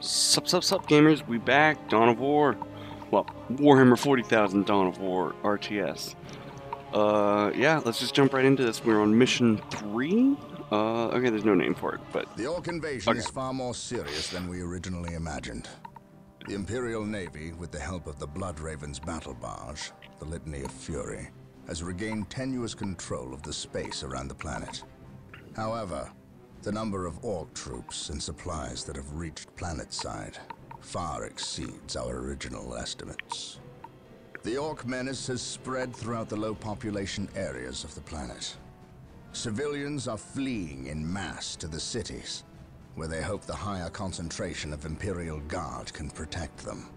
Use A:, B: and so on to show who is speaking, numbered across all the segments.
A: Sup, sup, sup, gamers. We back. Dawn of War. Well, Warhammer 40,000 Dawn of War RTS. Uh, yeah, let's just jump right into this. We're on mission three. Uh, okay, there's no name for it, but
B: The Ork invasion
A: Okay.
B: is far more serious than we originally imagined. The Imperial Navy, with the help of the Blood Ravens battle barge, the Litany of Fury, has regained tenuous control of the space around the planet. However, the number of Ork troops and supplies that have reached planetside far exceeds our original estimates. The Ork menace has spread throughout the low population areas of the planet. Civilians are fleeing in mass to the cities, where they hope the higher concentration of Imperial Guard can protect them.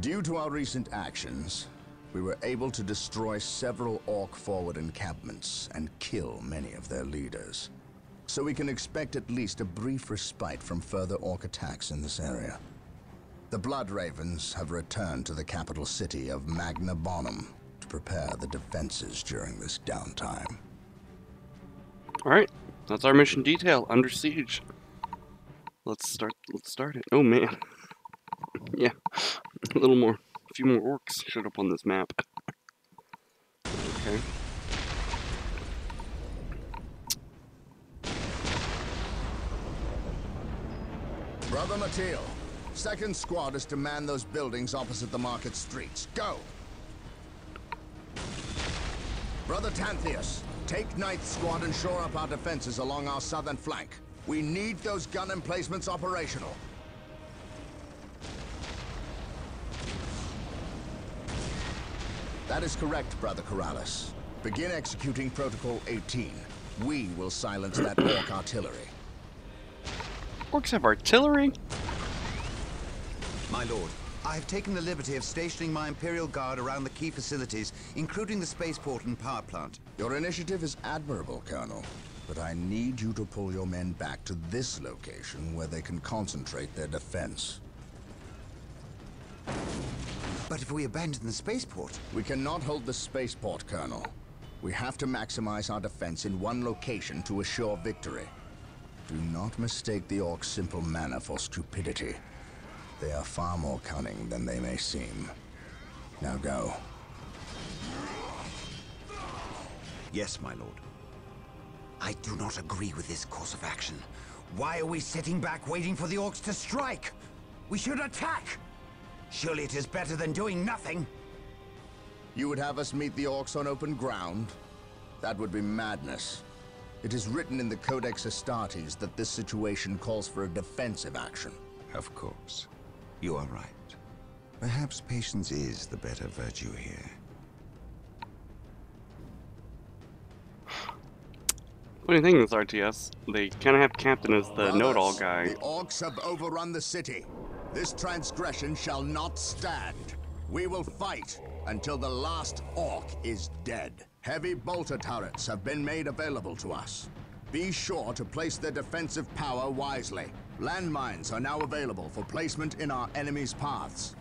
B: Due to our recent actions, we were able to destroy several Ork forward encampments and kill many of their leaders. So we can expect at least a brief respite from further Ork attacks in this area. The Blood Ravens have returned to the capital city of Magna Bonum to prepare the defenses during this downtime.
A: alright. That's our mission detail. Under siege. Let's start. Let's start it. Oh man. yeah. A little more. A few more orks showed up on this map. okay.
B: Brother Mateo, second squad is to man those buildings opposite the market streets. Go! Brother Tantheus, take ninth squad and shore up our defenses along our southern flank. We need those gun emplacements operational. That is correct, Brother Corrales. Begin executing Protocol 18. We will silence that ork artillery.
A: Orks have artillery?
C: My lord, I have taken the liberty of stationing my Imperial Guard around the key facilities, including the spaceport and power plant.
B: Your initiative is admirable, Colonel. But I need you to pull your men back to this location where they can concentrate their defense.
C: But if we abandon the spaceport,
B: We cannot hold the spaceport, Colonel. We have to maximize our defense in one location to assure victory. Do not mistake the Orks' simple manner for stupidity. They are far more cunning than they may seem. Now go.
C: yes, my lord. I do not agree with this course of action. Why are we sitting back waiting for the orks to strike? We should attack! Surely it is better than doing nothing.
B: You would have us meet the Orks on open ground? That would be madness. It is written in the Codex Astartes that this situation calls for a defensive action.
C: Of course. You are right. Perhaps patience is the better virtue here.
A: Funny thing with RTS, they kind of have Captain as the know-it-all guy.
B: The Orks have overrun the city. This transgression shall not stand. We will fight until the last Ork is dead. Heavy bolter turrets have been made available to us. Be sure to place their defensive power wisely. Landmines are now available for placement in our enemy's paths.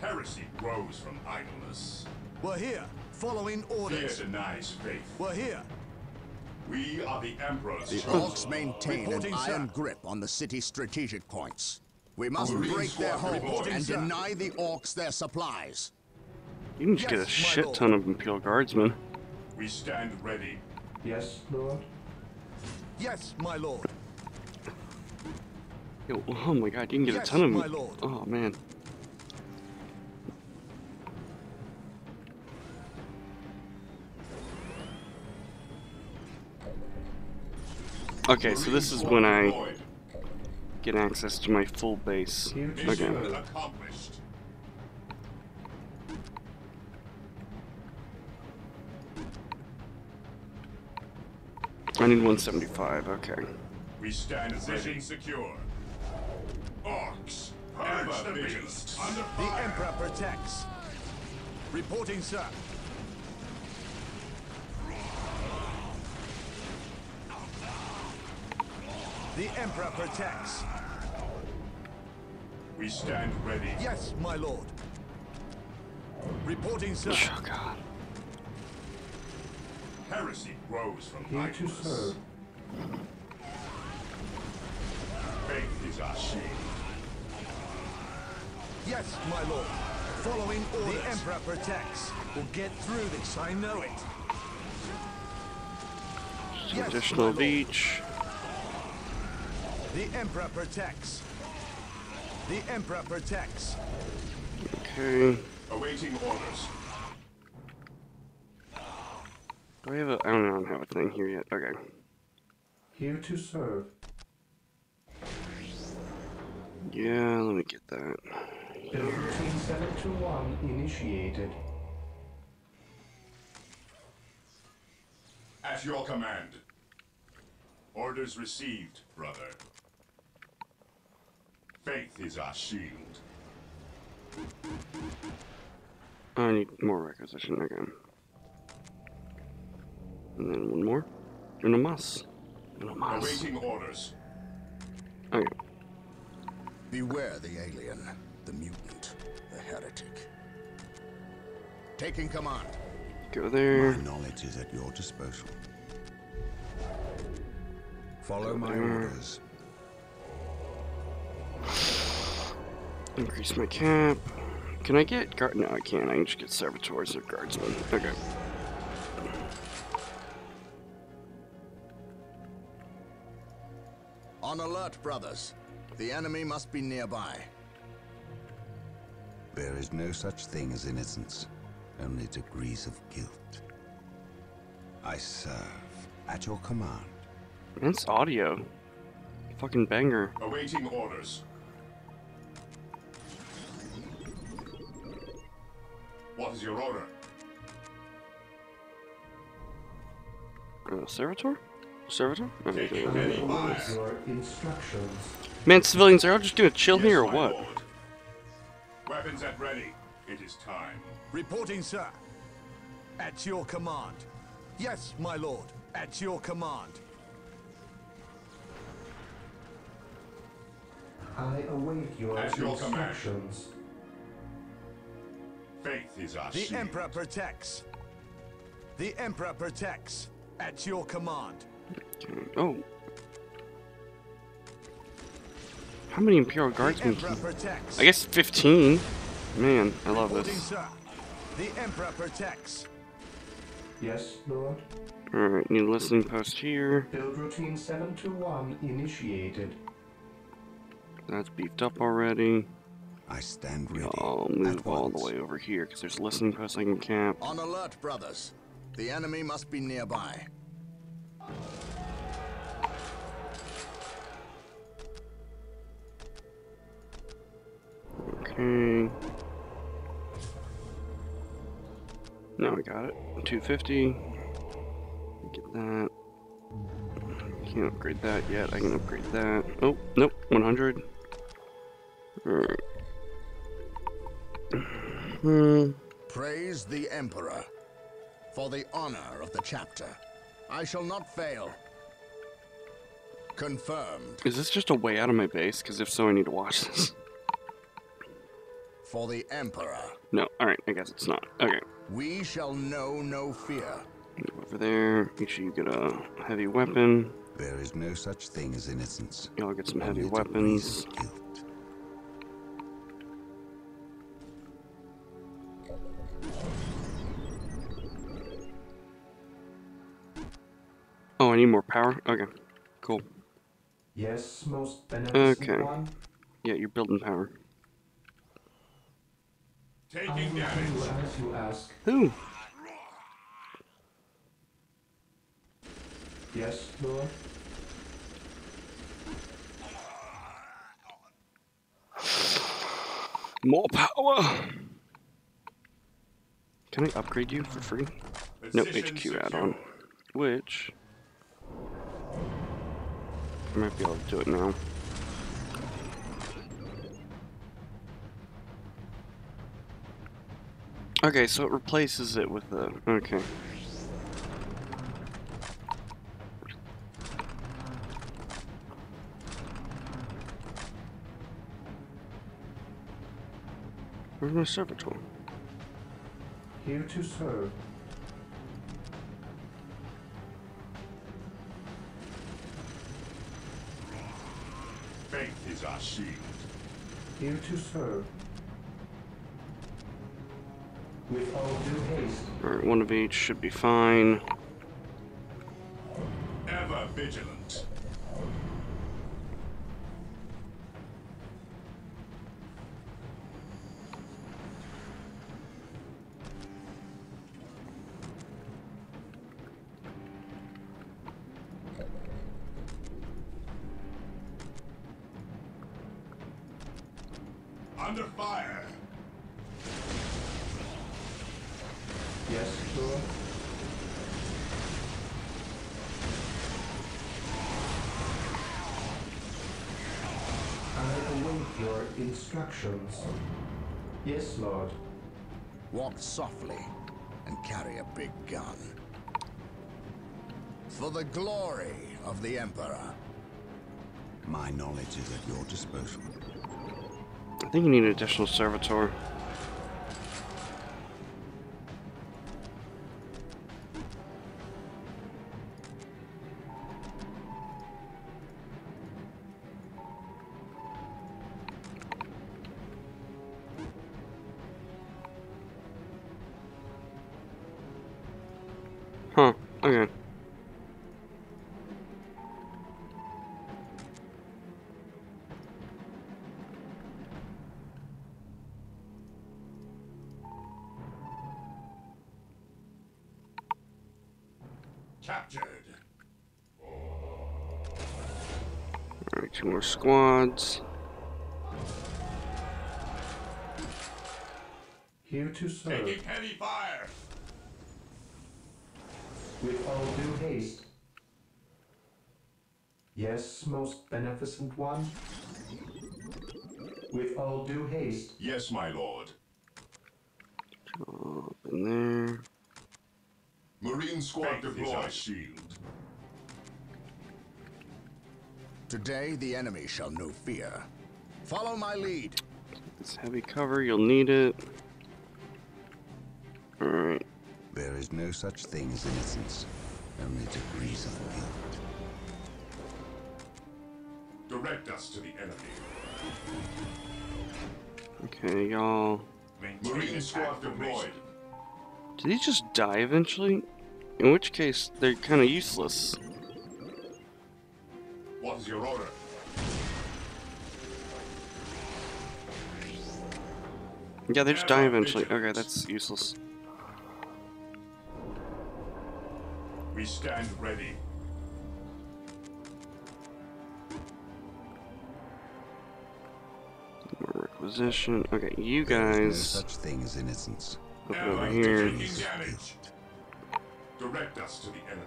D: Heresy grows from idleness.
E: We're here, following
D: Fear
E: orders.
D: denies faith.
E: We're here.
D: We are the Emperor's
B: The Orks maintain an
E: Reporting, sir.
B: iron grip on the city's strategic points. We must
D: Marine
B: break their
D: squad
B: hold and
E: sir.
B: deny the Orks their supplies.
A: You can just get a shit
E: lord.
A: ton of Imperial Guardsmen.
D: We stand ready.
F: Yes, Lord.
E: Yes, my lord.
A: Yo, oh my god, you can get
E: Yes,
A: a ton of
E: my
A: them. Oh man. Okay, so this is when I
D: Deployed.
A: Get access to my full base
F: Here
A: again.
D: Accomplished.
A: I need 175, okay.
D: We stand Position secure. Orks.
E: Purge the
D: Ever vigilant.
E: beast. The. Emperor protects. Reporting, sir. The Emperor protects.
D: We stand ready.
E: Yes, my lord. Reporting, sir.
A: Oh god.
D: Heresy grows from
F: Here to
D: idleness.
F: serve.
D: is our shield.
E: Yes, my lord. Following orders. The Emperor protects. We'll get through this, I know it.
A: Some
E: Yes,
A: additional
E: my lord.
A: beach.
E: The Emperor protects. The Emperor protects.
A: Okay.
D: Awaiting orders.
A: Do I have a? I don't, I don't have a thing here yet. Okay.
F: Here to serve.
A: Yeah, let me get that.
F: Build routine 721 initiated.
D: At your command. Orders received, brother. Faith is our shield.
A: I need more requisition again. And then one more. And a mass. And a mas.
D: Awaiting orders.
A: Okay.
B: Beware the alien, the mutant, the heretic. Taking command.
A: Go there.
C: My knowledge is at your disposal. Follow my
A: there.
C: orders.
A: Increase my cap. Can I get guard? No, I can't. I can just get servitors or guardsmen. Okay.
B: On alert, brothers. The enemy must be nearby.
C: There is no such thing as innocence, only degrees of guilt. I serve at your command.
A: That's audio. Fucking banger.
D: Awaiting orders. What is your order?
A: Uh, servitor? Servitor? Okay.
D: Taking
F: I
D: any
F: await
D: fire.
F: your instructions.
A: Man, civilians are all just gonna chill
D: Yes,
A: here or what?
D: lord. Weapons at ready. It is time.
E: Reporting, sir. At your command. Yes, my lord. At your command.
F: I await your
D: At your
F: instructions.
D: Faith is our
E: The
D: shield.
E: Emperor protects. The Emperor protects. At your command.
A: Oh. How many Imperial Guardsmen?
E: Emperor.
A: I guess 15. Man, I love this.
E: The Emperor protects.
F: Yes, Lord.
A: Alright, new listening post here.
F: Build routine 721 initiated.
A: That's beefed up already.
C: I stand ready.
A: I'll move all the way over here because there's a listening post I can cap.
B: On alert, brothers. The enemy must be nearby.
A: Okay. Now we got it. 250. Get that. Can't upgrade that yet. I can upgrade that. Oh, nope. 100. Alright. Hmm.
B: Praise the Emperor. For the honor of the chapter. I shall not fail. Confirmed.
A: Is this just a way out of my base? Because if so, I need to watch this.
B: For the Emperor.
A: No. Alright, I guess it's not. Okay.
B: We shall know no fear.
A: Over there. Make sure you get a heavy weapon.
C: There is no such thing as innocence.
A: Y'all get some heavy weapons.
C: guilt.
A: Oh, I need more power? Okay. Cool.
F: Yes, most beneficent
A: Okay.
F: one.
A: Yeah, you're building power.
D: Taking damage.
F: as you ask.
A: Who?
F: Yes, Lord.
A: More power! Can I upgrade you for free? No, HQ add-on. Which... I might be able to do it now. Okay, so it replaces it with the... Okay. Where's my servitor?
F: Here to serve.
D: Faith is our shield.
F: Here to serve. With all due haste.
A: Alright, one of each should be fine.
D: Ever vigilant.
F: Instructions. Yes, Lord.
B: Walk softly and carry a big gun. For the glory of the Emperor.
C: My knowledge is at your disposal.
A: I think you need an additional servitor.
D: Captured.
A: Alright, two more squads.
F: Here to serve.
D: Taking heavy fire.
F: With all due haste. Yes, most beneficent one. With all due haste.
D: Yes, my lord.
A: Up in there.
D: Marine squad deployed. shield.
B: Today the enemy shall know fear. Follow my lead.
A: This heavy cover, you'll need it. Alright.
C: There is no such thing as innocence, only degrees of guilt.
D: Direct us to the enemy.
A: Okay, y'all.
D: Marine squad deployed.
A: Did he just die eventually? In which case, they're kind of useless.
D: What is your order?
A: Yeah, they just die eventually. Okay, that's useless.
D: We stand ready.
A: More requisition. Okay, you
C: There is no
A: guys.
C: such thing as innocence.
A: Up
D: Allies
A: over
D: are
A: here.
D: Taking damage. Direct us to the enemy.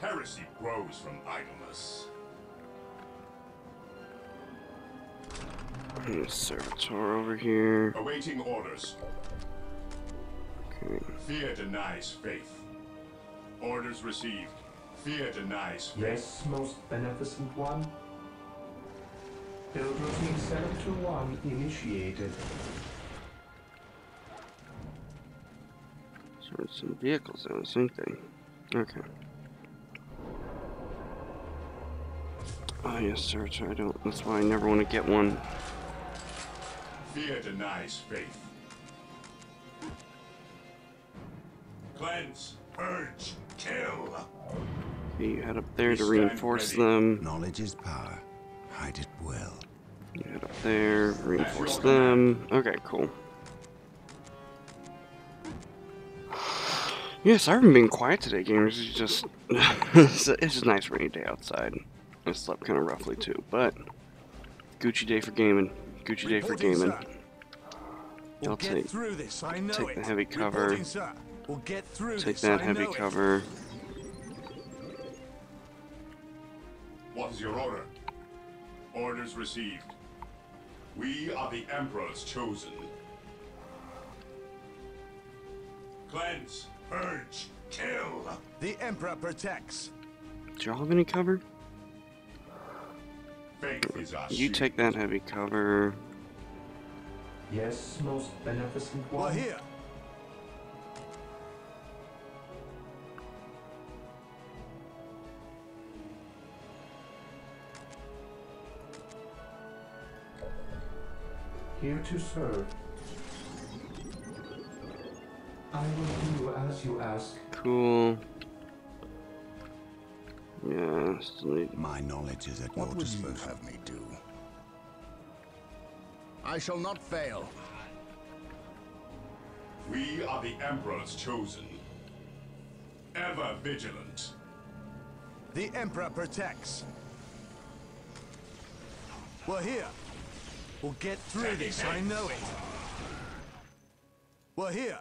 D: Heresy grows from idleness.
A: There's Servitor over here.
D: Awaiting orders.
A: Okay.
D: Fear denies faith. Orders received. Fear denies faith.
F: Yes, most beneficent one. Build routine 721 initiated.
A: There's some vehicles in this, ain't they? Okay. Oh yes, Servitor. I don't. That's why I never want to get one.
D: Fear denies faith. Cleanse, purge, kill.
A: Okay, you head up there
D: We
A: to reinforce
D: ready.
A: them.
C: Knowledge is power. Hide it well.
A: You head up there, reinforce them. Okay, cool. Yes, I haven't been quiet today, gamers. It's just, it's it's just a nice rainy day outside. I slept kind of roughly too, but Gucci day for gaming. Gucci day for gaming.
E: We'll
A: I'll take
E: through this, I know
A: take the heavy cover.
E: We'll get through
A: take
E: this,
A: that
E: I
A: heavy
E: know
A: cover.
D: What is your order? Orders received. We are the Emperor's chosen. Cleanse, Purge. Kill.
E: The Emperor protects.
A: Do y'all have any cover? you take that heavy cover.
F: Yes, most beneficent one.
E: Well, here.
F: Here to serve. I will do as you ask.
A: Cool. Yeah, still need.
C: My knowledge is at
B: What
C: your
B: would you
C: disposal.
B: have me do? I shall not fail.
D: We are the Emperor's chosen. Ever vigilant.
E: The Emperor protects. We're here. We'll get through this, I know it. We're here.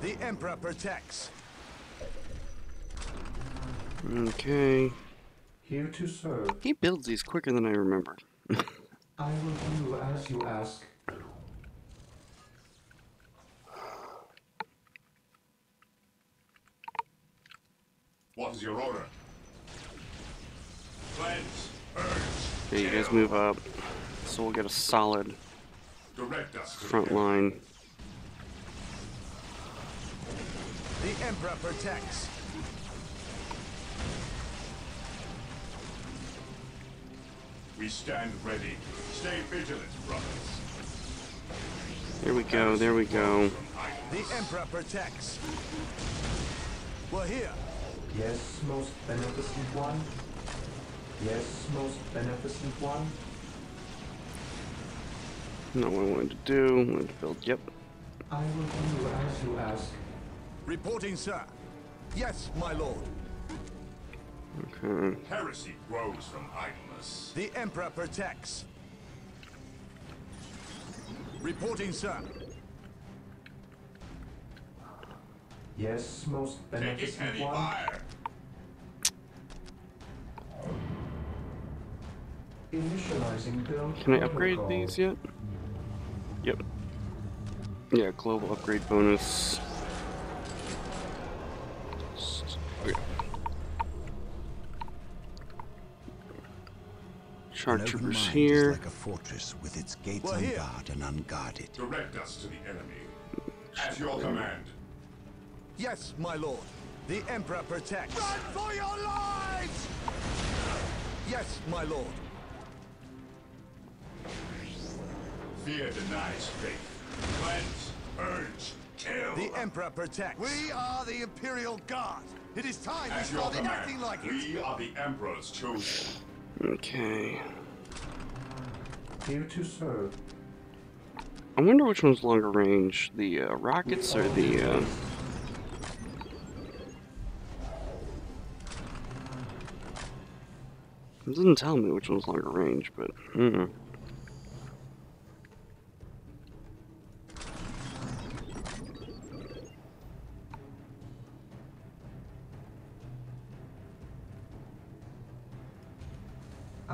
E: The Emperor protects.
A: Okay.
F: Here to serve.
A: He builds these quicker than I remember.
F: I will do as you ask.
D: What is your order? Cleanse, purge,
A: Okay, you guys move up. So we'll get a solid
D: Direct us
A: front
D: enemy.
A: line.
E: The Emperor protects.
D: We stand ready. Stay vigilant, brothers.
A: There we go, there we go.
E: The Emperor protects. We're here.
F: Yes, most beneficent one. Yes, most beneficent one.
A: Not what I wanted to do. I wanted to build, yep.
F: I will do as you ask.
E: Reporting, sir. Yes, my lord.
A: Okay.
D: Heresy grows from idleness.
E: The Emperor protects. Reporting, sir.
F: Yes, most
D: Taking
F: beneficent
D: heavy
F: one.
D: fire.
F: Initializing build
A: Can I upgrade
F: protocol.
A: these yet? Yep. Yeah, global upgrade bonus.
C: An
A: troopers
C: mind
A: here.
C: is like a fortress with its gates
E: We're here.
C: unbarred and unguarded.
D: Direct us to the enemy. At your command.
E: Yes, my lord. The Emperor protects. Run for your lives! Yes, my lord.
D: Fear denies faith. Cleanse, urge, kill.
E: The Emperor protects.
G: We are the Imperial Guard. It is time we
D: At your
G: started acting
D: command.
G: like it.
D: We are the Emperor's chosen.
A: Okay.
F: Here to serve.
A: I wonder which one's longer range, the uh, rockets or the. Uh... It doesn't tell me which one's longer range, but. Hmm.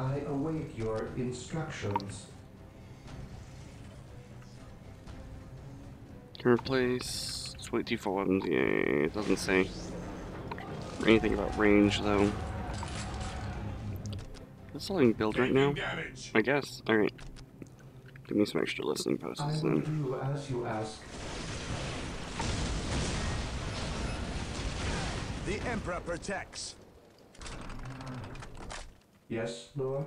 F: I await your instructions.
A: Can replace sweet default weapons. Yeah, it doesn't say anything about range though. That's all I can build right now.
D: Taking damage.
A: I guess. All right. Give me some extra listening
F: I
A: posts
F: will
A: then.
F: do as you ask.
E: The Emperor protects.
F: Yes, Lord.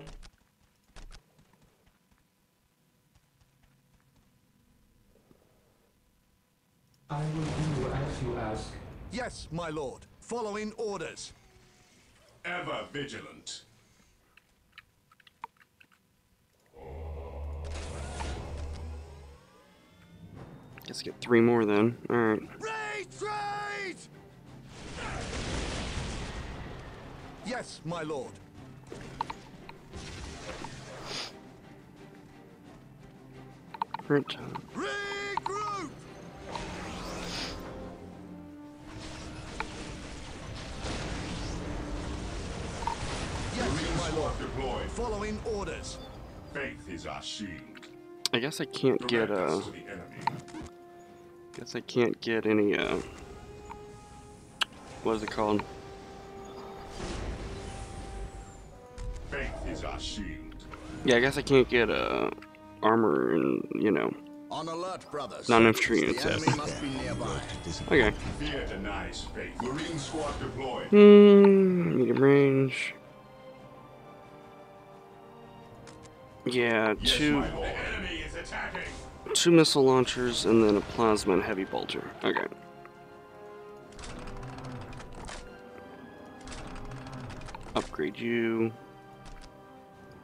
F: I will do as you ask.
E: Yes, my lord. Following orders.
D: Ever vigilant.
A: Guess get three more then. All right.
E: Retreat! Yes, my lord. Regroup! Yes, my lord.
D: deployed.
E: Following orders.
D: Faith is our shield.
A: I guess I can't get uh.
D: us to the enemy.
A: Guess I can't get any uh. What is it called?
D: Faith is our shield.
A: Yeah, I guess I can't get uh armor and you know.
B: On alert, brothers.
A: Non-infantry
B: The
A: units, yes.
B: enemy must be nearby.
A: Okay.
D: Fear denies faith. Marine squad deployed.
A: Hmm. Medium range. Yeah, two
D: my lord. The enemy is attacking.
A: two missile launchers and then a plasma and heavy bolter. Okay. Upgrade you.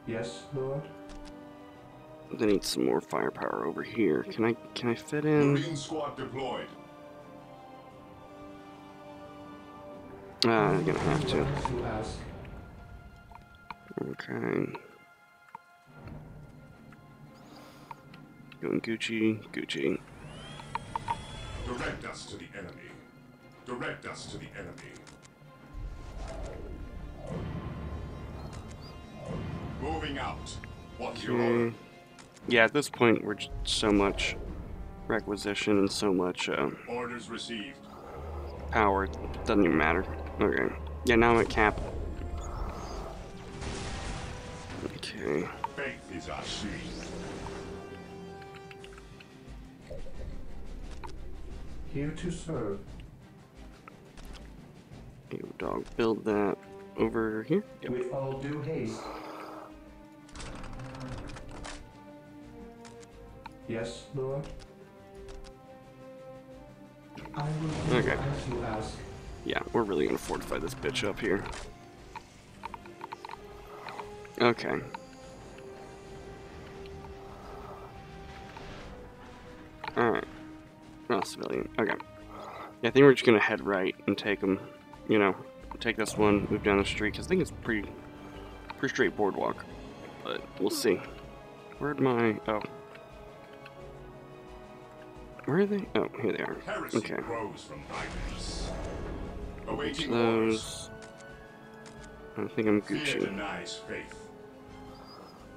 F: Yes, Lord?
A: They need some more firepower over here. Can I can I fit in?
D: Marine squad deployed.
A: Ah, I'm gonna have to.
F: as you ask.
A: Okay. Going Gucci, Gucci.
D: Direct us to the enemy. Direct us to the enemy. Moving out. What's your order?
A: Yeah, at this point we're just so much requisition and so much uh,
D: Orders received.
A: power. Doesn't even matter. Okay. Yeah, now I'm at cap. Okay.
D: Faith is our shield.
F: Here to serve.
A: You dog build that over here. Yep.
F: With all due haste. Yes, Lord? I will do
A: Okay.
F: as you ask.
A: Yeah, we're really gonna fortify this bitch up here. Okay. Alright. Oh, civilian. Okay. Yeah, I think we're just gonna head right and take them, you know, take this one, move down the street, because I think it's pretty, pretty straight boardwalk. But we'll see. Where'd my, oh. Where are they? Oh, here they are. Okay.
D: grows from idleness. Awaiting.
A: Those. I think I'm Gucci.
D: denies faith.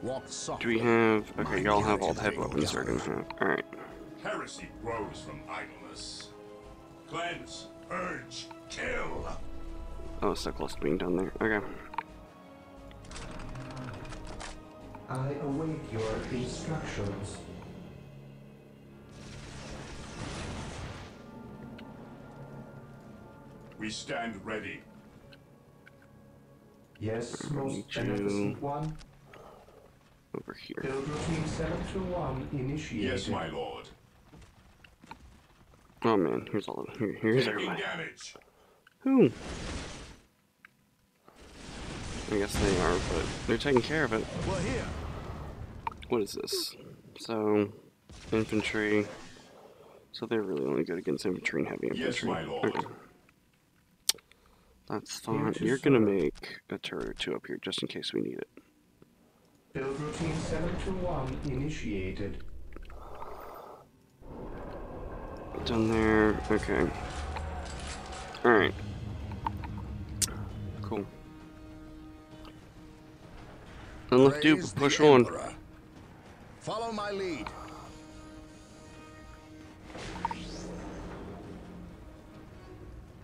B: Walk
A: Do we have? Okay, y'all have all the
B: urges
A: head weapons we're gonna have. Alright.
D: Heresy grows from idleness. Cleanse, purge, kill.
A: Oh, so close to being done there. Okay.
F: I await your instructions.
D: We stand ready.
F: Yes, most
A: you.
F: beneficent one.
A: Over here.
F: Build routine 721 initiated.
D: Yes, my lord.
A: Oh man, here's all of here, here's
D: Taking
A: everybody.
D: damage.
A: Who? I guess they are, but they're taking care of it.
E: We're here.
A: What is this? So, infantry. So they're really only good against infantry and heavy infantry.
D: Yes,
A: infantry.
D: my lord.
A: Okay. That's fine.
F: to
A: You're gonna
F: serve.
A: make a turret or two up here just in case we need it.
F: Build routine 721 initiated.
A: Done there. Okay. Alright. Cool. Then let's do push on.
B: Follow my lead.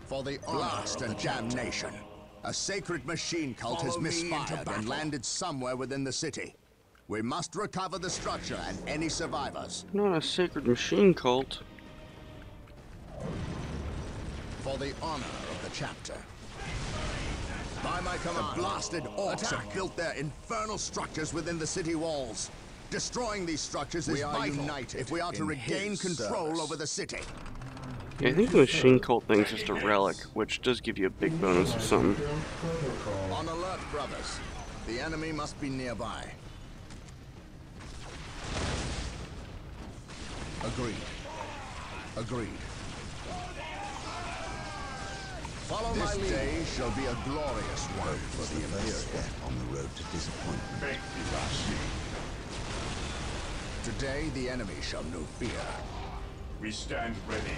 B: For the blast and damnation. A sacred machine cult has
C: Follow me into
B: misfired and landed somewhere within the city. We must recover the structure and any survivors.
A: Not a sacred machine cult.
B: For the honor of the chapter. By my command, the blasted orks have built their infernal structures within the city walls. Destroying these structures is vital
C: united
B: if we are to regain control
C: service.
B: over the city.
A: Yeah, I think the machine cult thing's just a relic, which does give you a big bonus or something.
B: On alert, brothers. The enemy must be nearby. Agreed. Agreed. Follow my lead. This day shall be a glorious one for the Imperial.
C: step on the road to disappointment.
D: Faith is our shield.
B: Today the enemy shall know fear.
D: We stand ready.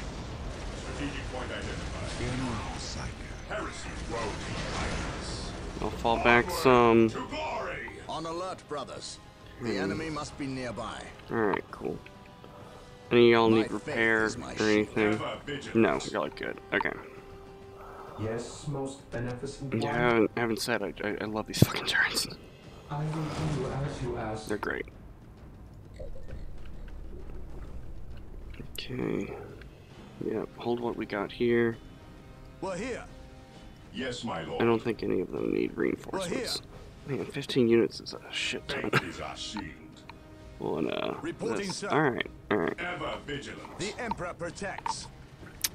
D: Strategic point identified.
C: Fear Psyker.
D: Heresy grows.
A: I'll fall back some.
B: On alert, brothers. The hmm. enemy must be nearby.
A: Alright, cool. Any of y'all need
B: faith
A: repair or anything? No, y'all are good. Okay.
F: Yes, most beneficent one.
A: Yeah, I haven't, I haven't said I, I, I love these fucking turrets.
F: I will do as you ask.
A: They're great. Okay. Yep, hold what we got here.
E: We're here.
D: Yes, my lord.
A: I don't think any of them need reinforcements. Man, 15 units is a shit ton.
D: Faith is our shield.
A: well, and, uh,
E: Reporting,
A: this-
E: sir.
A: Alright, alright.
D: Ever vigilant.
E: The Emperor protects.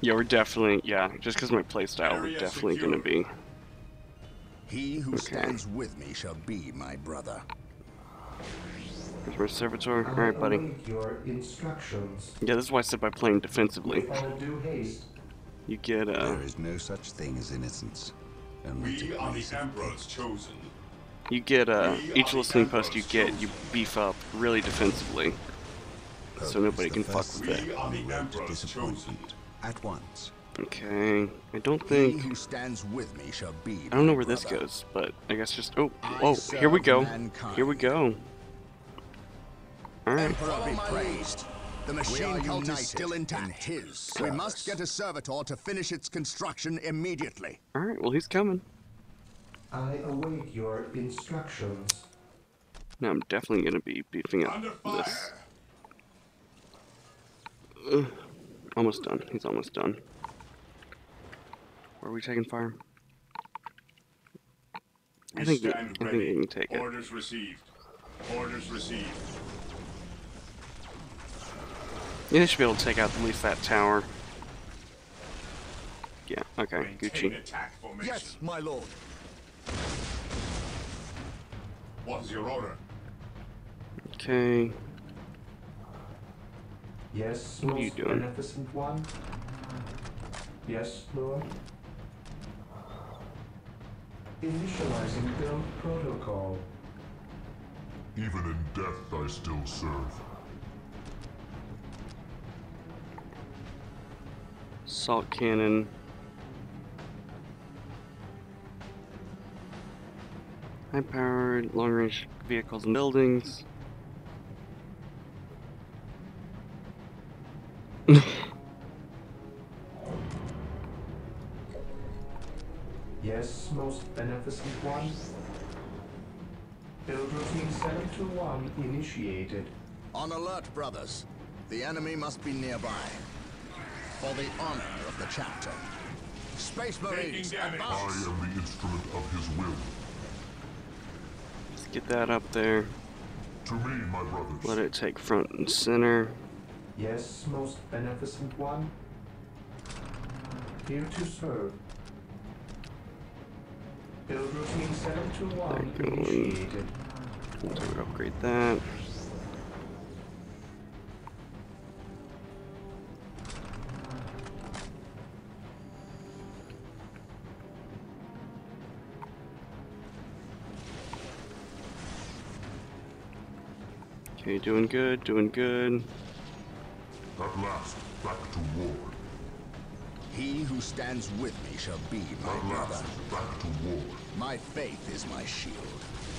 A: Yeah, we're definitely, yeah, just because my playstyle, we're definitely
D: secure.
A: gonna be.
B: He who
A: Okay.
B: stands with me shall be my brother.
A: Here's my servitor.
F: I
A: Alright, buddy.
F: your instructions.
A: Yeah, this is why I said by playing defensively.
F: With all due haste.
A: You get, uh,
C: There is no such thing as innocence. Only
D: We are the
C: degrees of
D: Emperor's chosen.
A: you get, uh,
D: We
A: each
D: are the
A: listening post you
D: Emperor's
A: get, you beef up really defensively. So nobody can fuck with
D: We
A: it.
C: on the road to disappointment. At once.
A: Okay, I don't think,
B: who stands with me shall be
A: I don't know
B: my
A: where this goes, but I guess just, oh, oh, here we go.
B: mankind.
A: Here we go. Alright.
B: Emperor be praised. The machine cult is still
E: in
B: intact.
E: his
B: we must get a servitor to finish its construction immediately.
A: Alright, well, he's coming.
F: I await your instructions.
A: Now I'm definitely gonna be beefing up this.
D: fire.
A: Almost done. He's almost done. Where are we taking fire? I think we, I
D: stand
A: think we can take it.
D: Orders received. Orders received.
A: Yeah, they should be able to take out at least that tower. Yeah, okay,
D: Maintain
A: Gucci.
D: attack formation.
E: Yes, my lord.
D: What is your order?
A: Okay.
F: Yes,
A: What are you doing?
F: beneficent one. Yes, Lord. Initializing build protocol.
D: Even in death, I still serve.
A: Salt cannon. High powered, long range vehicles and buildings.
F: Yes, most beneficent one. Build routine 721 initiated.
B: On alert, brothers. The enemy must be nearby. For the honor of the chapter. Space Marines,
D: Taking damage.
B: advance!
D: am the instrument of his will.
A: Let's get that up there.
D: To me, my brothers.
A: Let it take front and center.
F: Yes, most beneficent one. Here to serve. Build routine 721
A: They're going.
F: initiated.
A: Upgrade that. Okay, doing good, doing good.
D: At last, back to war.
B: He who stands with me shall be my brother.
D: back to war.
B: My faith is my shield.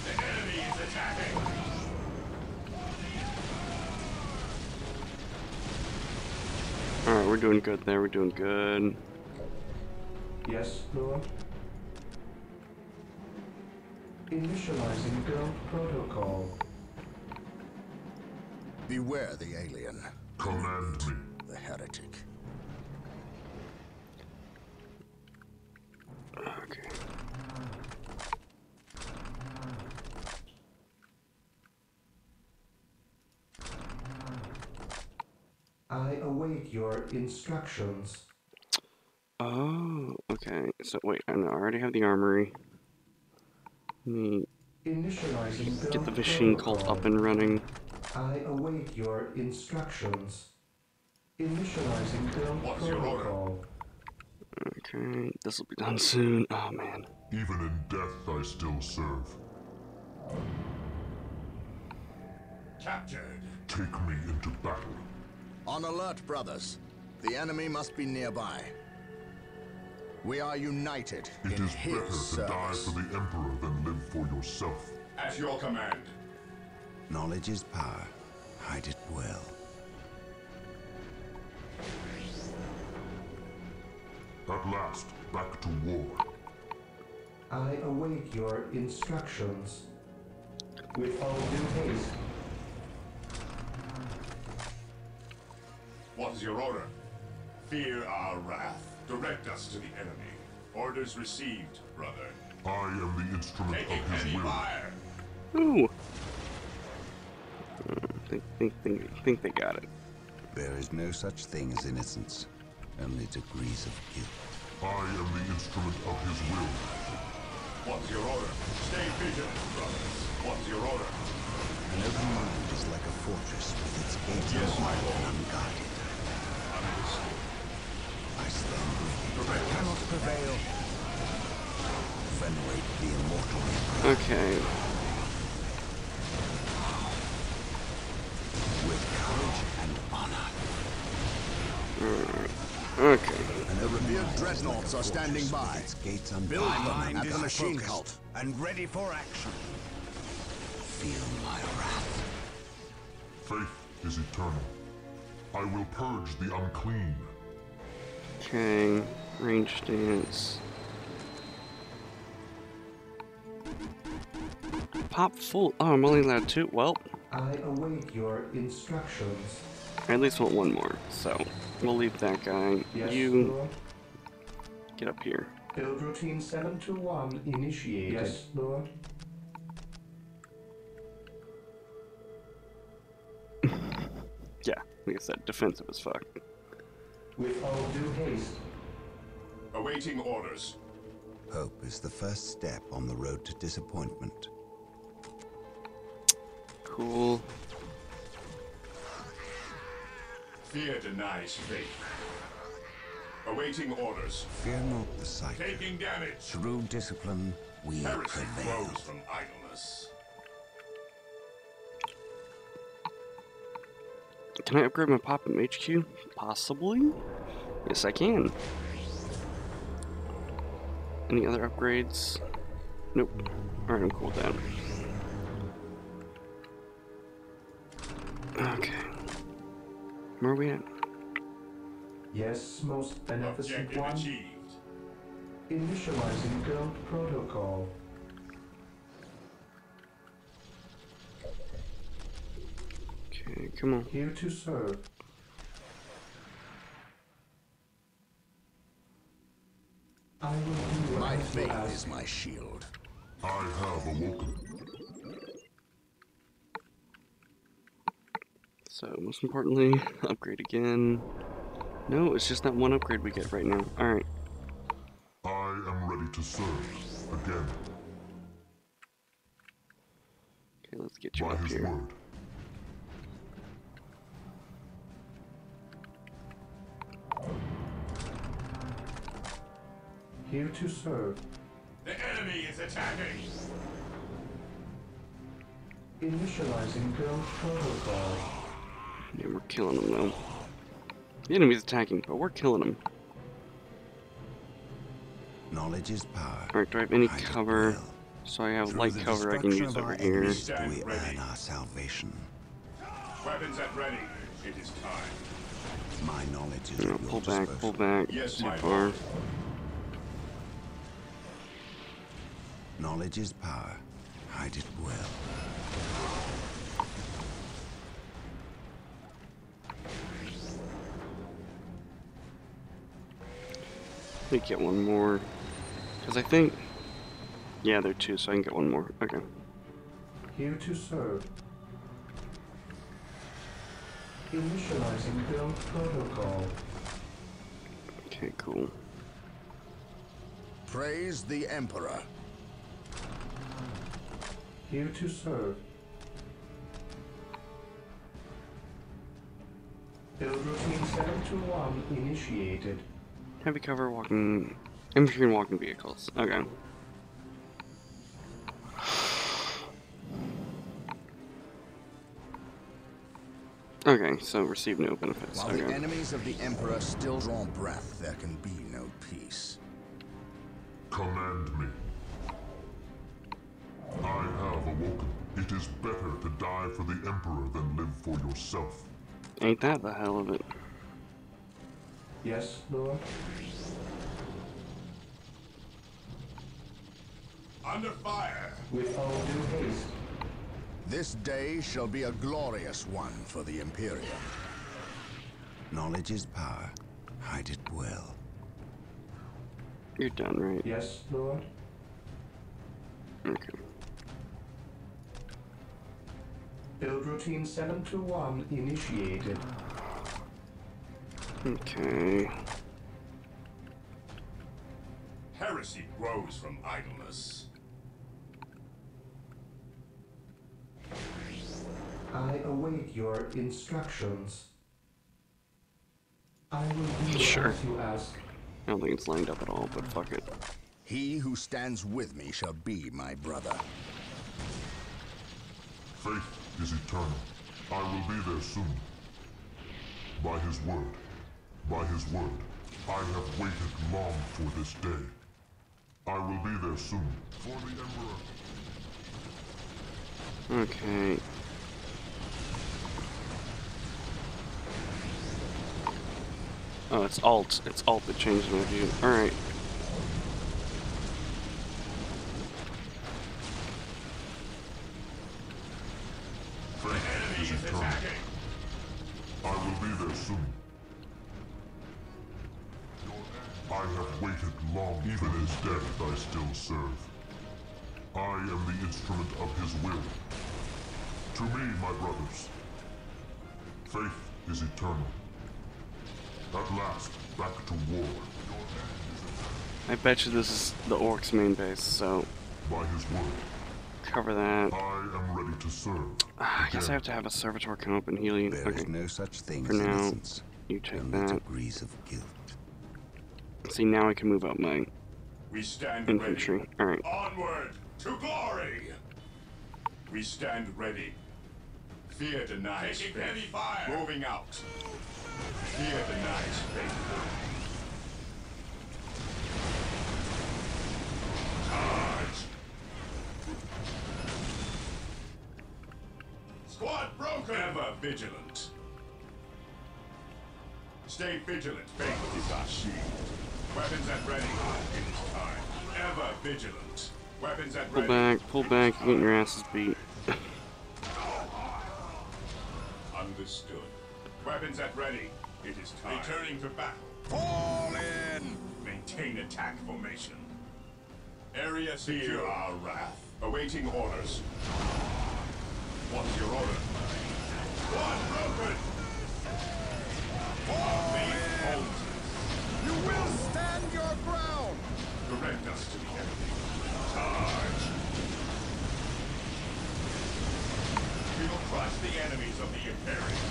D: The enemy is attacking.
A: Alright, we're doing good there, we're doing good.
F: Yes, Lord. Initializing build protocol.
B: Beware the alien,
D: Command me.
B: the heretic.
A: Okay.
F: I await your instructions.
A: Oh, okay. So wait, I already have the armory. Let me
F: Initializing
A: get the machine cult
F: protocol.
A: up and running.
F: I await your instructions. Initializing build
D: What's
F: protocol.
A: Okay, this will be done soon. Oh man.
D: Even in death, I still serve. Captured. Take me into battle.
B: On alert, brothers. The enemy must be nearby. We are united
D: It
B: in
D: is
B: his
D: better to die for the Emperor than live for yourself. At your command.
C: Knowledge is power. Hide it well.
D: At last, back to war.
F: I await your instructions. With all due haste.
D: What is your order? Fear our wrath. Direct us to the enemy. Orders received, brother.
H: I am the instrument
D: Taking
H: of his will.
D: fire.
A: Ooh. Think, think, think, think they got it.
C: There is no such thing as innocence, only degrees of guilt.
H: I am the instrument of his will.
D: What's your order? Stay vigilant, brothers. What's your order?
C: An open mind is like a fortress with its gates
D: Yes, my
C: unlocked
D: lord.
C: and unguarded.
D: Understood.
C: I stand ready.
D: Prevail.
C: Cannot prevail. Venerate the immortal
A: Okay.
C: Courage and honor.
A: Mm, okay.
B: The revered dreadnoughts are standing by.
C: Its gates
B: Build
C: unguarded.
B: them at the machine cult.
C: and ready for action. Feel my wrath.
H: Faith is eternal. I will purge the unclean.
A: Okay. Range stance. Pop full. Oh, I'm only allowed two. Well,
F: I await your instructions.
A: I at least want one more. So we'll leave that guy.
F: Yes,
A: you
F: Lord.
A: get up here.
F: Build routine 721 initiated. Yes, Lord.
A: Yeah, like I said, defensive as fuck.
F: With all due haste.
D: Awaiting orders.
C: Hope is the first step on the road to disappointment.
A: Cool.
D: Fear denies faith. Awaiting orders.
C: Fear not the sight.
D: Taking damage.
C: Through discipline, we
D: Heresy
C: prevail.
D: grows from idleness.
A: Can I upgrade my pop in HQ? Possibly? Yes, I can. Any other upgrades? Nope. Alright, I'm cool with Okay. Where are we at?
F: Yes, most beneficent
D: Objective
F: one.
D: achieved.
F: Initializing build protocol.
A: Okay, come on.
F: Here to serve. I will do what
B: My
F: I
B: faith is my shield.
H: I have awoken.
A: So, most importantly, upgrade again. No, it's just that one upgrade we get right now. Alright.
H: I am ready to serve again
A: Okay, let's get you
H: by
A: up
H: his
A: here.
H: word.
F: Here to serve.
D: The enemy is attacking.
F: Initializing build protocol.
A: Yeah, we're killing them though. The enemy's attacking, but we're killing them.
C: Knowledge is power.
A: Alright, do I have any
C: Hide
A: cover? So I have
C: Through
A: light cover I can
C: destruction
A: use over
C: our
A: here.
C: enemies do we
D: ready.
C: earn our salvation.
D: Weapons at ready. It is time.
C: My knowledge is
A: You know,
C: at your
A: pull back,
C: disposal.
A: pull back.
D: Yes,
A: Too
D: my
A: far.
D: lord.
C: Knowledge is power. Hide it well.
A: Let me get one more. Because I think... Yeah, there are two, so I can get one more. Okay.
F: Here to serve. Initializing build protocol.
A: Okay, cool.
B: Praise the Emperor.
F: Here to serve. Build routine 721 initiated.
A: Heavy cover, walking... Mm, Infantry and walking vehicles. Okay. Okay, so receive no benefits.
B: While the enemies of the Emperor still draw breath, there can be no peace.
H: Command me. I have awoken. It is better to die for the Emperor than live for yourself.
A: Ain't that the hell of it?
F: Yes, Lord.
D: Under fire.
F: With all due haste.
B: This day shall be a glorious one for the Imperium.
C: Knowledge is power. Hide it well.
A: You're done, right?
F: Yes, Lord.
A: Okay.
F: Build routine 721 initiated.
A: Okay.
D: Heresy grows from idleness.
F: I await your instructions. I will do
A: Sure.
F: as you ask.
A: I don't think it's lined up at all, but fuck it.
B: He who stands with me shall be my brother.
H: Faith is eternal. I will be there soon. By his word. By his word. I have waited long for this day. I will be there soon. For the Emperor.
A: Okay. Oh, it's alt. It's alt that changed my view. Alright.
H: To me, my brothers, faith is eternal. At last, back to war.
A: I bet you this is the Orks main base, so
H: By his word,
A: cover that.
H: I am ready to serve.
A: Ah, I guess I have to have a servitor come up and heal you.
C: There is
A: Okay,
C: no such thing
A: For
C: as
A: now,
C: innocence.
A: you take
C: Only
A: that.
C: degrees of guilt.
A: See, now I can move up my
D: We stand
A: infantry.
D: ready.
A: Alright.
D: Onward to glory! We stand ready. Fear denies
G: Taking
D: faith.
G: heavy fire.
D: Moving out. Fear denies faith. Charge! Squad broken! Ever vigilant. Stay vigilant. Faith is our shield. Weapons at ready. It is time. Ever vigilant. Weapons at
A: Pull
D: ready.
A: Pull back, pull back, you're getting your asses beat.
D: Understood. Weapons at ready. It is time. Returning to battle.
G: Fall in!
D: Maintain attack formation. Area secure. Fear our wrath. Awaiting orders. What's your order? One broken.
G: Fall in! You will stand your ground!
D: Direct us to the enemy. Charge. We will crush the enemies of the Imperium.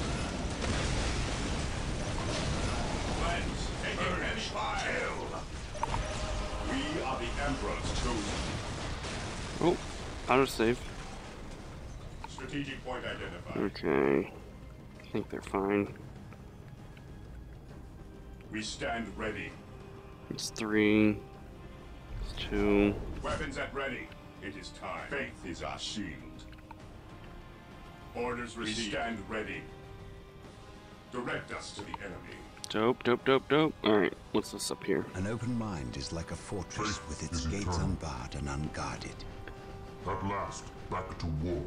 D: Cleanse. Taking heavy. Kill. We are the Emperor's chosen.
A: Oh, autosave.
D: Strategic point identified.
A: Okay. I think they're fine.
D: We stand ready.
A: It's three. It's two.
D: Weapons at ready. It is time. Faith is our shield. Orders received. We stand ready. Direct us to the enemy.
A: Dope, dope, dope, dope. Alright, what's this up here?
C: An open mind is like a fortress
H: Faith
C: with its gates
H: eternal.
C: unbarred and unguarded.
H: At last, back to war.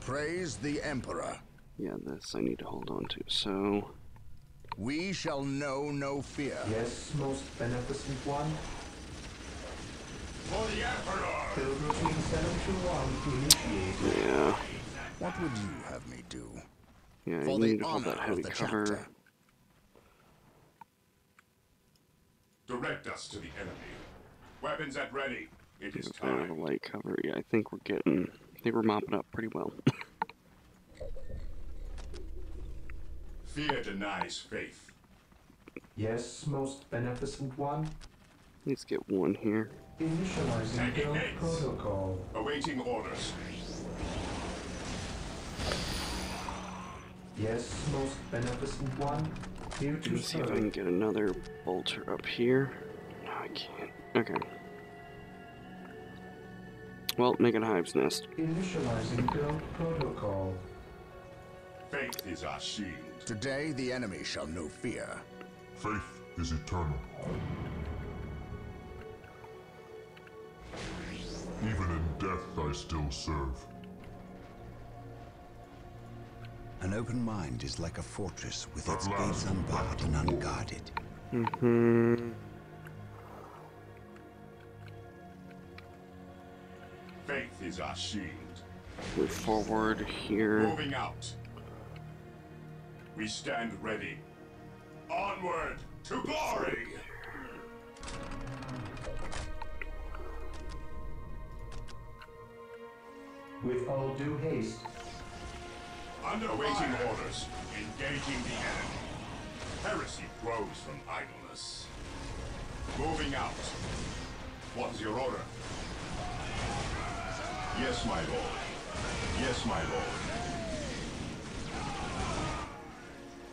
B: Praise the Emperor.
A: Yeah, this I need to hold on to. So,
B: We shall know no fear.
F: Yes, most beneficent one.
D: For the Emperor!
F: Build routine 721 initiated.
A: yeah.
B: What would you have me do?
A: Yeah,
B: For
A: you
B: the
A: need to hold
B: honor
A: that
B: of
A: heavy
B: the
A: cover.
B: chapter.
D: Direct us to the enemy. Weapons at ready. It is
A: Give that a
D: time.
A: light cover. Yeah, I think we're getting. I think we're mopping up pretty well.
D: Fear denies faith.
F: Yes, most beneficent one.
A: Let's get one here.
F: Initializing
D: Taking
F: build protocol.
D: Awaiting orders.
F: Yes, most beneficent one. Here to
A: Let's see if I can get another bolter up here. No, I can't. Okay. Well, make it a hive's nest.
F: Initializing build protocol.
D: Faith is our shield.
B: Today the enemy shall know fear.
H: Faith is eternal. Even in death I still serve.
C: An open mind is like a fortress with
H: At
C: its gates unbarred and
H: war.
C: unguarded.
A: Hmm.
D: Faith is our shield.
A: Move forward here.
D: Moving out. We stand ready. Onward to glory!
F: With all due haste,
D: Under waiting orders, engaging the enemy. Heresy grows from idleness. Moving out. What is your order? Yes, my lord. Yes, my lord.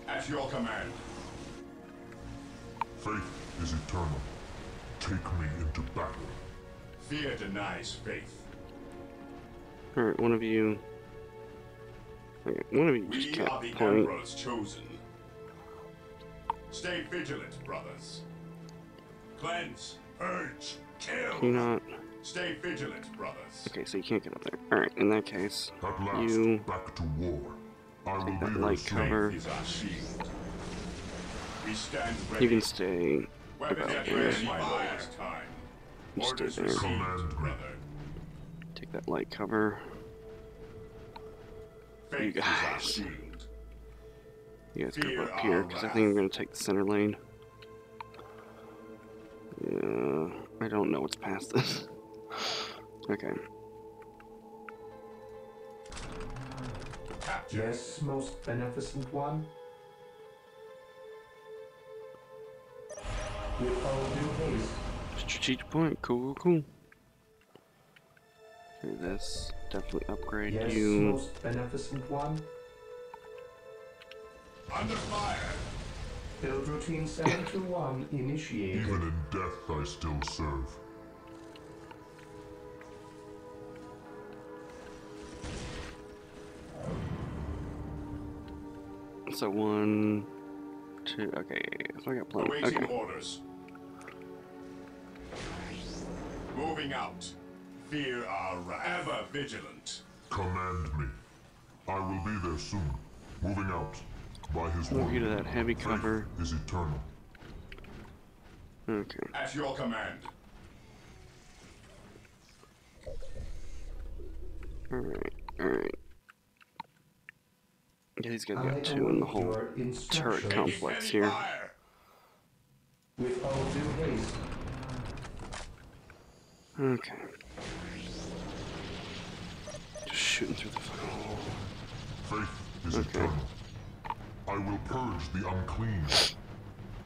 D: At your command.
H: Faith is eternal. Take me into battle.
D: Fear denies faith.
A: Alright, one of you. Okay, one of you just can't
D: the
A: point.
D: Chosen. Stay vigilant, brothers. Cleanse, purge, kill.
A: Can you not?
D: Stay vigilant, brothers.
A: Okay, so you can't get up there. Alright, in that case,
H: At last,
A: you
H: back to war. I will
A: that light cover.
D: Faith is our shield. We stand ready.
A: You can stay about there.
D: ready, my last time.
A: You stay there. That light cover.
D: Faith is our
A: guys. You guys go
D: Fear
A: up here, because I think I'm going to take the center lane. Yeah, I don't know what's past this. okay.
D: Capture.
F: yes, most beneficent one. With all due haste,
A: Strategic point. Cool, cool, cool. Okay, this definitely upgrade
F: yes,
A: you.
F: most beneficent one.
D: Under fire.
F: Build routine 721 initiated.
H: Even in death, I still serve.
A: So one, two. Okay, so I got plenty.
D: Awaiting
A: Okay.
D: orders. Moving out. Fear our wrath. Ever vigilant.
H: Command me. I will be there soon. Moving out. By his
A: Move
H: word.
A: you to that heavy
H: Faith is eternal.
A: Okay.
D: At your command.
A: All right. All right. Yeah, these guys
F: I
A: got two in the whole turret complex here.
F: With all due haste,
A: Okay. Shooting through the fucking hole.
H: Faith is
A: Okay.
H: eternal. I will purge the unclean.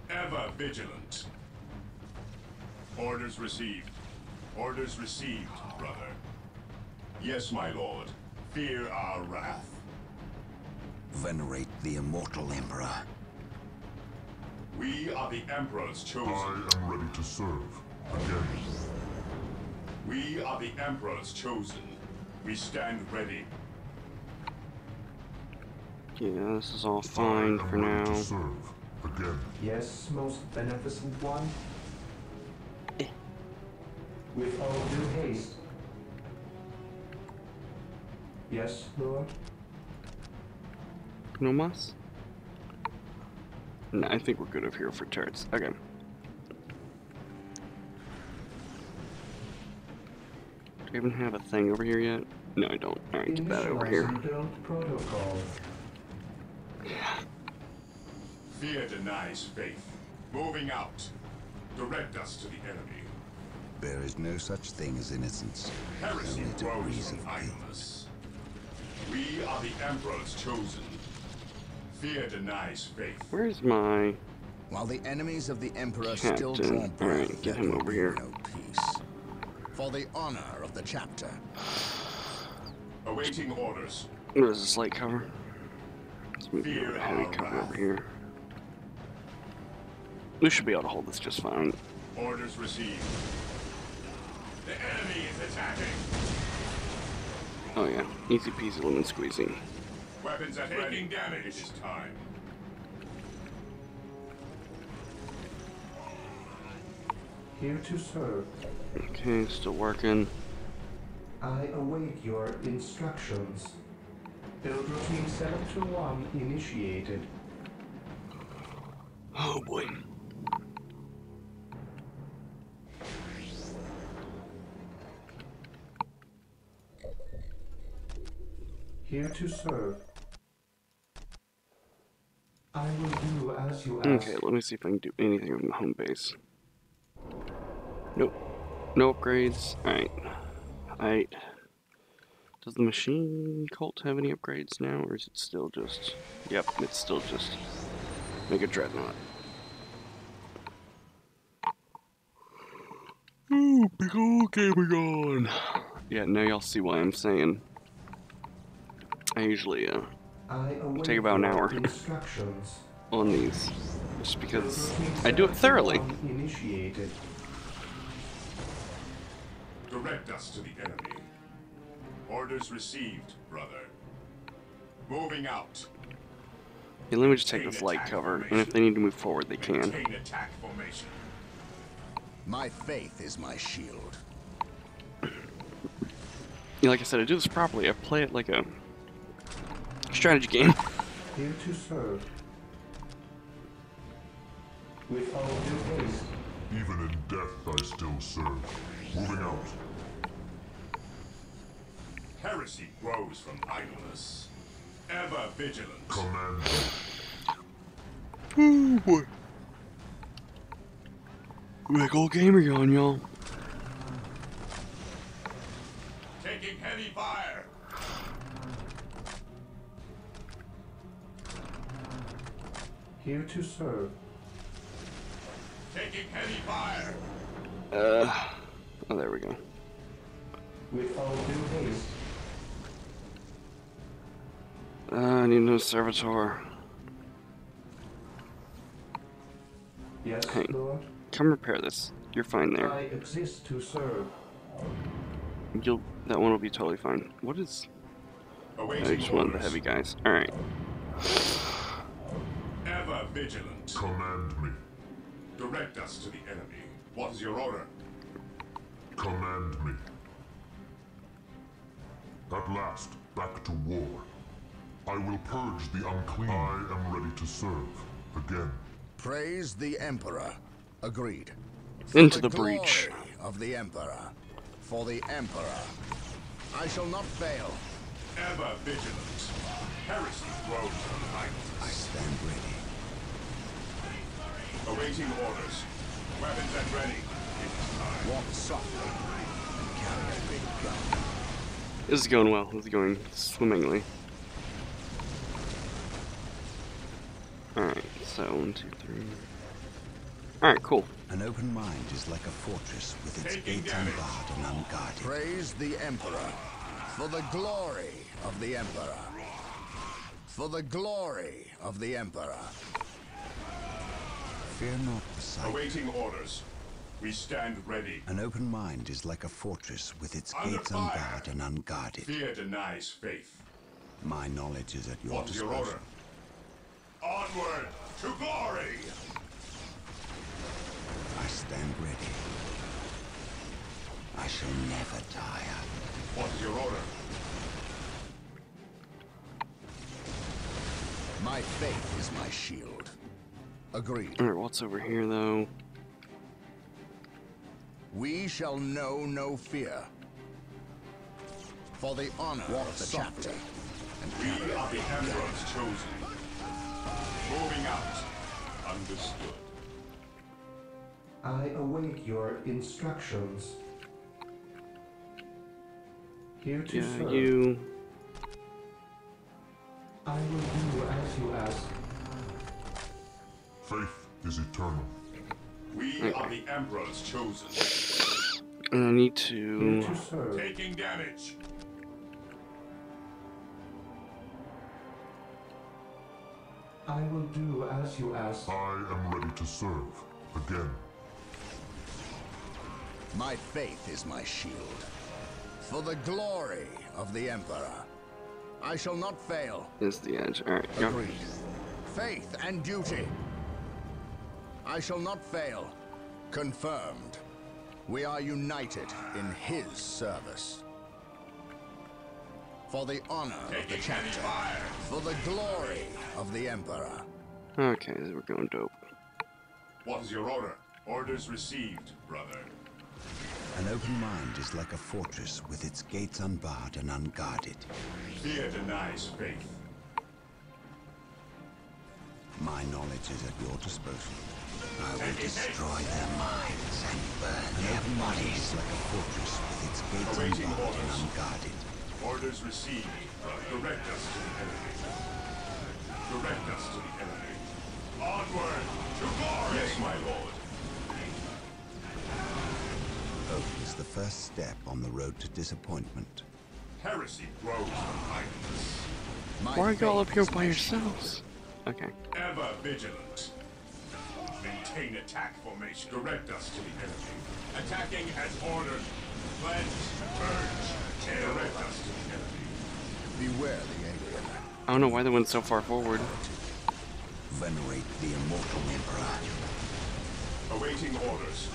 D: Ever vigilant. Orders received. Orders received, brother. Yes, my lord. Fear our wrath.
C: Venerate the immortal Emperor.
D: We are the Emperor's chosen.
H: I am ready to serve. Again.
D: We are the Emperor's chosen. We stand ready.
A: Yeah, this is all fine for now.
H: serve. Again.
F: yes, most beneficent one.
A: Eh.
F: With all due haste. Yes, Lord.
A: No mas? No, I think we're good over here for turrets. Okay. Do I even have a thing over here yet? No, I don't. Alright, get that over here.
F: Initializing.
D: Fear denies faith. Moving out. Direct us to the enemy.
C: There is no such thing as innocence.
D: Heresy
C: Only
D: grows
C: degrees
D: from
C: of
D: idleness. We are the Emperor's chosen. Fear denies faith.
A: Where's my...
B: While the enemies of the Emperor still draw breath,
A: Alright, get him over here.
B: no peace. For the honor of the chapter.
D: Awaiting orders.
A: What is this light cover? Let's move
D: Fear
A: the heavy cover
D: wrath.
A: over here. We should be able to hold this just fine.
D: Orders received. The enemy is attacking.
A: Oh yeah, easy peasy lemon squeezy.
D: Weapons at taking damage. It is time.
F: Here to serve.
A: Okay, still working.
F: I await your instructions. Build routine 721 initiated.
A: Oh boy.
F: Here to serve. I will do as you ask.
A: Okay, let me see if I can do anything on the home base. Nope. No upgrades. Alright. Alright. Does the machine cult have any upgrades now, or is it still just... Yep, it's still just Mega Dreadnought. Ooh, big old on. Yeah, now y'all see why I'm saying. I usually, uh,
F: I
A: take about an hour. On these. Just because I do it thoroughly.
F: Initiated.
D: Us to the enemy. Orders received, brother. Moving out.
A: Yeah, let me just take this light cover, and if they need to move forward, they can.
D: Attack formation.
B: My faith is my shield.
A: Yeah, like I said, I do this properly. I play it like a strategy game.
F: Here to serve. With all due haste.
H: Even in death I still serve. Moving out.
D: Heresy grows from idleness. Ever vigilant.
H: Command
A: Ooh, boy. Big old gamer on, y'all.
D: Taking heavy fire.
F: Here to serve.
D: Taking heavy fire.
A: Uh, oh, there we go.
F: With all due haste.
A: Uh, I need no servitor.
F: Yes,
A: Hey.
F: Lord.
A: Come repair this. You're fine there.
F: I exist to serve.
A: You'll. That one will be totally fine. What is? I just wanted the heavy guys. All right.
D: Ever vigilant.
H: Command me.
D: Direct us to the enemy. What is your order?
H: Command me. At last, back to war. I will purge the unclean. I am ready to serve. Again.
B: Praise the Emperor. Agreed.
A: Into
B: For
A: the breach.
B: Of the Emperor. For the Emperor. I shall not fail.
D: Ever vigilant. Heresy grows from
C: I stand ready.
D: Awaiting orders. Weapons at ready. It is time.
B: Walk softly and carry a big gun.
A: This is going well. This is going swimmingly. Alright, so one, two, three. Alright, cool.
C: An open mind is like a fortress with its gates unbarred and unguarded.
B: Praise the Emperor. For the glory of the Emperor. For the glory of the Emperor.
C: Fear not the sight.
D: Awaiting orders. We stand ready.
C: An open mind is like a fortress with its
D: Under
C: gates
D: fire.
C: unbarred and unguarded.
D: Fear denies faith.
C: My knowledge is at your
D: What is your
C: disposal.
D: order? Onward to glory!
C: I stand ready. I shall never tire.
D: What is your order?
B: My faith is my shield. Agreed.
A: Alright, what's over here though?
B: We shall know no fear. For the honor of the chapter.
D: And we are the Emperor's chosen. Moving out. Understood.
F: I await your instructions. Here to
A: Yeah,
F: serve.
A: you.
F: I will do as you ask.
H: Faith is eternal.
D: We are the Emperor's chosen.
A: And I need to.
F: to.
D: Taking damage.
F: I will do as you ask.
H: I am ready to serve. Again.
B: My faith is my shield. For the glory of the Emperor. I shall not fail.
A: Is the edge. Alright, go.
B: Agreed. Faith and duty. I shall not fail. Confirmed. We are united in his service. For the honor of the
D: Taking
B: chapter. For the glory of the Emperor.
A: Okay, we're going dope.
D: What is your order? Orders received, brother.
C: An open mind is like a fortress with its gates unbarred and unguarded.
D: Fear denies faith.
C: My knowledge is at your disposal. I will destroy their minds and burn their bodies like a fortress with its gates
D: Awaiting
C: unbarred and unguarded.
D: Orders received. Direct us to the enemy. Direct us to the enemy. Onward to glory! Yes, my lord.
C: Hope is the first step on the road to disappointment.
D: Heresy grows from idleness.
B: My
A: Why are you all up here by yourselves? Okay.
D: Ever vigilant. Maintain attack formation. Direct us to the enemy. Attacking as ordered. Cleanse, purge, kill. Direct us to the enemy.
B: Beware the alien.
A: I don't know why they went so far forward.
C: Venerate the immortal Emperor.
D: Awaiting orders.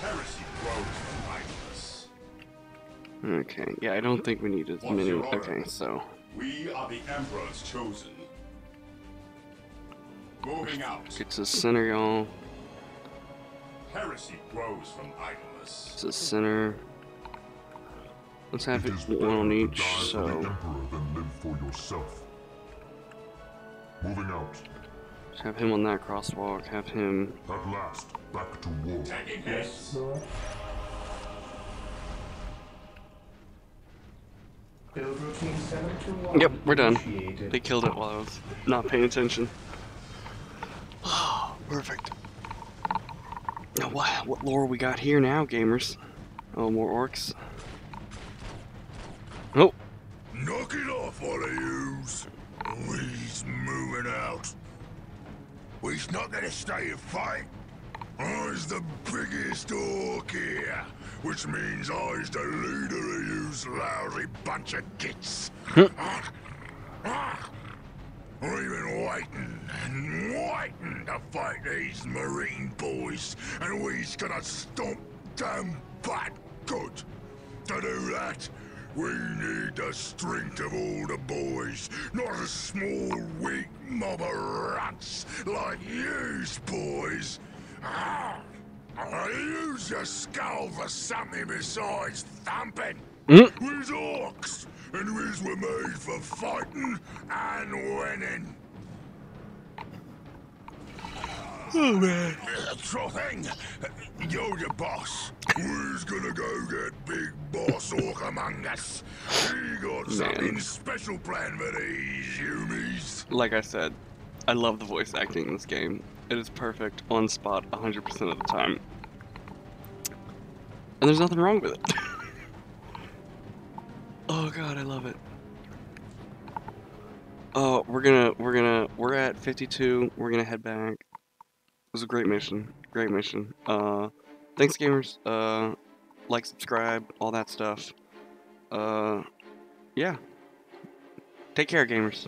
D: Heresy grows from idleness.
A: Okay. Yeah, I don't think we need as
D: What's
A: many. Okay, so
D: We are the Emperor's chosen. Moving out.
A: get to the center, y'all.
D: Heresy grows from idleness.
A: To the center. Let's have
H: It
A: one on each. So
H: live for yourself. Moving out.
A: let's have him on that crosswalk. Have him.
H: At last, back to war.
D: Attacking heads.
F: Lord. Build routine 721.
A: Yep, we're done. They killed it while I was not paying attention. Perfect. Now, what, what lore we got here now, gamers? Oh, more orks. Oh,
G: Knock it off, all of yous. We's moving out. We's not gonna stay and fight. I's the biggest ork here, which means I's the leader of yous lousy bunch of gits. We've been waiting and waiting to fight these marine boys, and we's gonna stomp them back good. To do that, we need the strength of all the boys, not a small, weak mob of rats like yous boys. Ah, I use your skull for something besides thumping.
A: Mm.
G: We's orks, and we's were made for fighting and winning. Oh man. Sure thing. You're the boss. Who's gonna go get Big Boss Ork among us? He got something special planned for these humies.
A: like I said, I love the voice acting in this game. It is perfect, on spot, 100% of the time. And there's nothing wrong with it. oh god, I love it. Oh, we're gonna, we're gonna, we're at 52. We're gonna head back. Was a great mission. Great mission. Uh, thanks, gamers. Uh, like, subscribe, all that stuff. Uh, yeah. Take care, gamers.